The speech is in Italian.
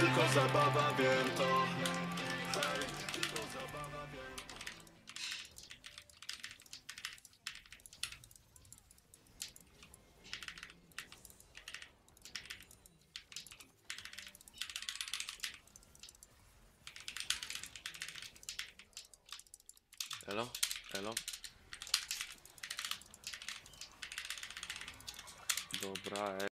tylko zabawa, wiem to Di tylko zabawa, wiem Elo? Elo? Dobra,